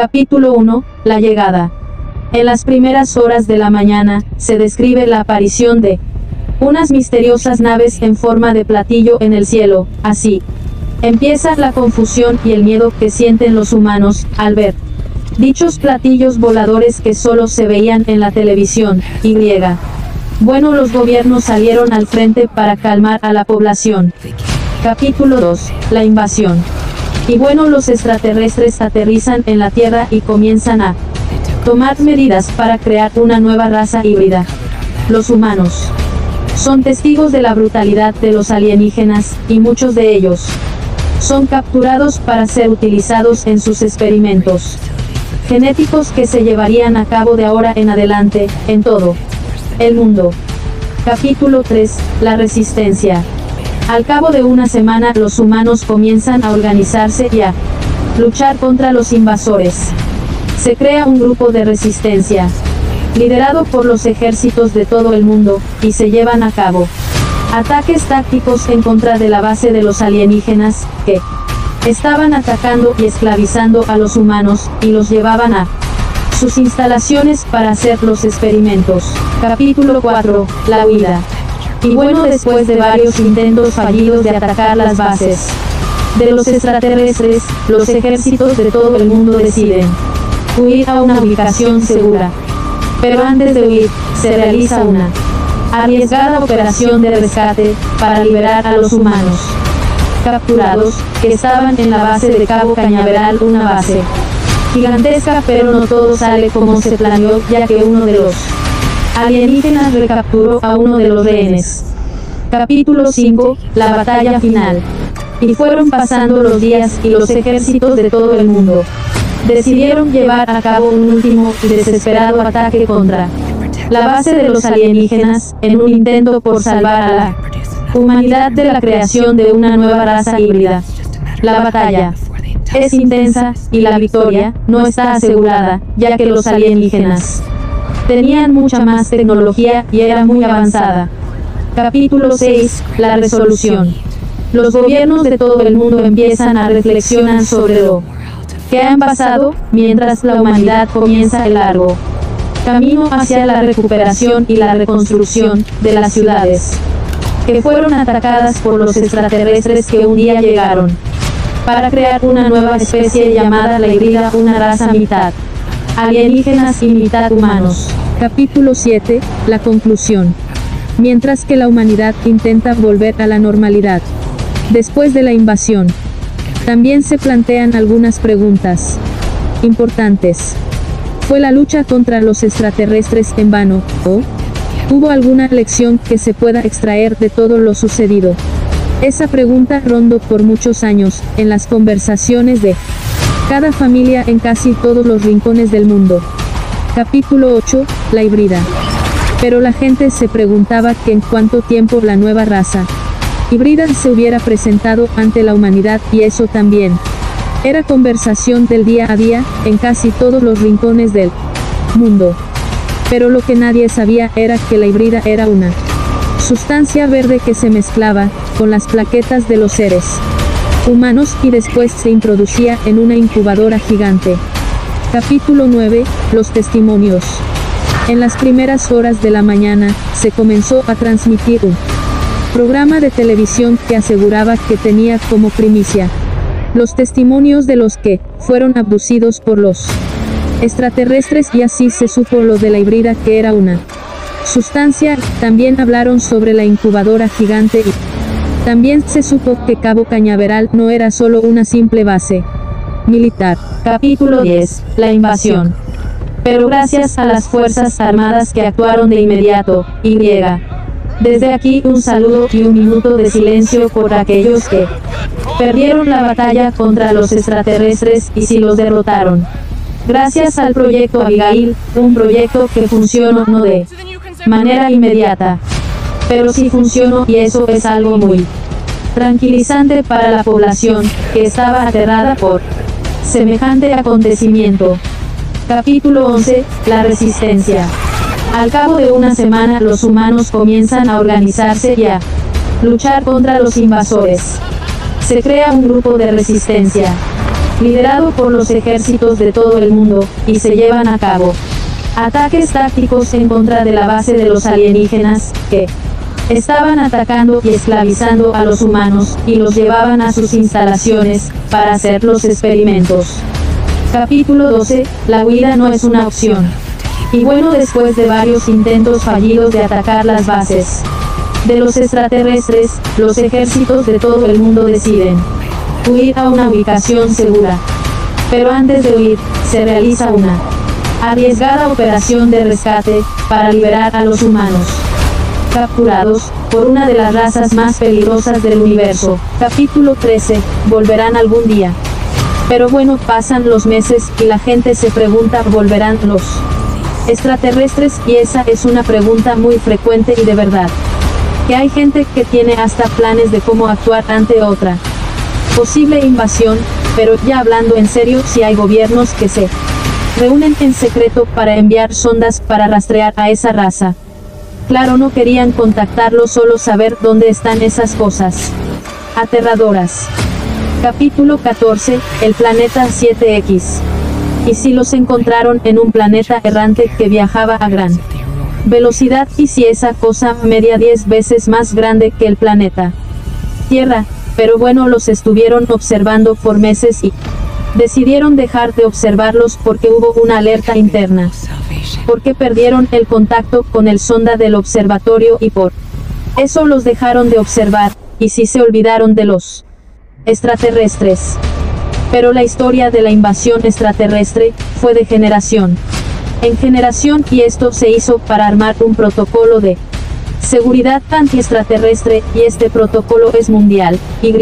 Capítulo 1. La llegada. En las primeras horas de la mañana, se describe la aparición de unas misteriosas naves en forma de platillo en el cielo, así. Empieza la confusión y el miedo que sienten los humanos, al ver dichos platillos voladores que solo se veían en la televisión, y. Bueno los gobiernos salieron al frente para calmar a la población. Capítulo 2. La invasión. Y bueno los extraterrestres aterrizan en la Tierra y comienzan a tomar medidas para crear una nueva raza híbrida. Los humanos son testigos de la brutalidad de los alienígenas, y muchos de ellos son capturados para ser utilizados en sus experimentos genéticos que se llevarían a cabo de ahora en adelante, en todo el mundo. Capítulo 3. La resistencia. Al cabo de una semana los humanos comienzan a organizarse y a luchar contra los invasores se crea un grupo de resistencia, liderado por los ejércitos de todo el mundo, y se llevan a cabo ataques tácticos en contra de la base de los alienígenas, que estaban atacando y esclavizando a los humanos, y los llevaban a sus instalaciones para hacer los experimentos. Capítulo 4. La huida. Y bueno después de varios intentos fallidos de atacar las bases de los extraterrestres, los ejércitos de todo el mundo deciden huir a una ubicación segura. Pero antes de huir, se realiza una arriesgada operación de rescate, para liberar a los humanos capturados, que estaban en la base de Cabo Cañaveral, una base gigantesca pero no todo sale como se planeó ya que uno de los alienígenas recapturó a uno de los rehenes. Capítulo 5, la batalla final. Y fueron pasando los días y los ejércitos de todo el mundo decidieron llevar a cabo un último y desesperado ataque contra la base de los alienígenas, en un intento por salvar a la humanidad de la creación de una nueva raza híbrida. La batalla es intensa, y la victoria no está asegurada, ya que los alienígenas tenían mucha más tecnología y era muy avanzada. Capítulo 6. La resolución. Los gobiernos de todo el mundo empiezan a reflexionar sobre lo que han pasado, mientras la humanidad comienza el largo camino hacia la recuperación y la reconstrucción de las ciudades que fueron atacadas por los extraterrestres que un día llegaron para crear una nueva especie llamada la híbrida, una raza mitad alienígenas y mitad humanos. Capítulo 7. La conclusión. Mientras que la humanidad intenta volver a la normalidad. Después de la invasión, también se plantean algunas preguntas importantes. ¿Fue la lucha contra los extraterrestres en vano, o hubo alguna lección que se pueda extraer de todo lo sucedido? Esa pregunta rondó por muchos años, en las conversaciones de cada familia en casi todos los rincones del mundo. Capítulo 8, la híbrida. Pero la gente se preguntaba que en cuánto tiempo la nueva raza híbrida se hubiera presentado ante la humanidad y eso también. Era conversación del día a día, en casi todos los rincones del mundo. Pero lo que nadie sabía era que la híbrida era una sustancia verde que se mezclaba con las plaquetas de los seres humanos y después se introducía en una incubadora gigante. Capítulo 9. Los testimonios. En las primeras horas de la mañana, se comenzó a transmitir un programa de televisión que aseguraba que tenía como primicia los testimonios de los que fueron abducidos por los extraterrestres y así se supo lo de la híbrida que era una sustancia, también hablaron sobre la incubadora gigante y también se supo que Cabo Cañaveral no era solo una simple base militar. Capítulo 10. La invasión. Pero gracias a las Fuerzas Armadas que actuaron de inmediato, y desde aquí un saludo y un minuto de silencio por aquellos que perdieron la batalla contra los extraterrestres y si los derrotaron. Gracias al proyecto Abigail, un proyecto que funcionó no de manera inmediata, pero sí funcionó y eso es algo muy tranquilizante para la población, que estaba aterrada por semejante acontecimiento. Capítulo 11. La resistencia. Al cabo de una semana los humanos comienzan a organizarse y a luchar contra los invasores. Se crea un grupo de resistencia, liderado por los ejércitos de todo el mundo, y se llevan a cabo ataques tácticos en contra de la base de los alienígenas, que estaban atacando y esclavizando a los humanos, y los llevaban a sus instalaciones, para hacer los experimentos. Capítulo 12, la huida no es una opción. Y bueno después de varios intentos fallidos de atacar las bases de los extraterrestres, los ejércitos de todo el mundo deciden huir a una ubicación segura. Pero antes de huir, se realiza una arriesgada operación de rescate, para liberar a los humanos capturados, por una de las razas más peligrosas del universo. Capítulo 13, volverán algún día. Pero bueno, pasan los meses, y la gente se pregunta, ¿volverán los extraterrestres? Y esa es una pregunta muy frecuente y de verdad. Que hay gente que tiene hasta planes de cómo actuar ante otra posible invasión, pero ya hablando en serio, si hay gobiernos que se reúnen en secreto para enviar sondas para rastrear a esa raza. Claro, no querían contactarlo, solo saber dónde están esas cosas. Aterradoras. Capítulo 14, el planeta 7X. Y si los encontraron en un planeta errante que viajaba a gran velocidad y si esa cosa media 10 veces más grande que el planeta Tierra, pero bueno los estuvieron observando por meses y decidieron dejar de observarlos porque hubo una alerta interna porque perdieron el contacto con el sonda del observatorio y por eso los dejaron de observar, y sí se olvidaron de los extraterrestres. Pero la historia de la invasión extraterrestre fue de generación en generación y esto se hizo para armar un protocolo de seguridad anti-extraterrestre y este protocolo es mundial, Y.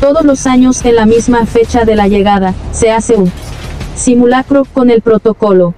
Todos los años en la misma fecha de la llegada, se hace un simulacro con el protocolo.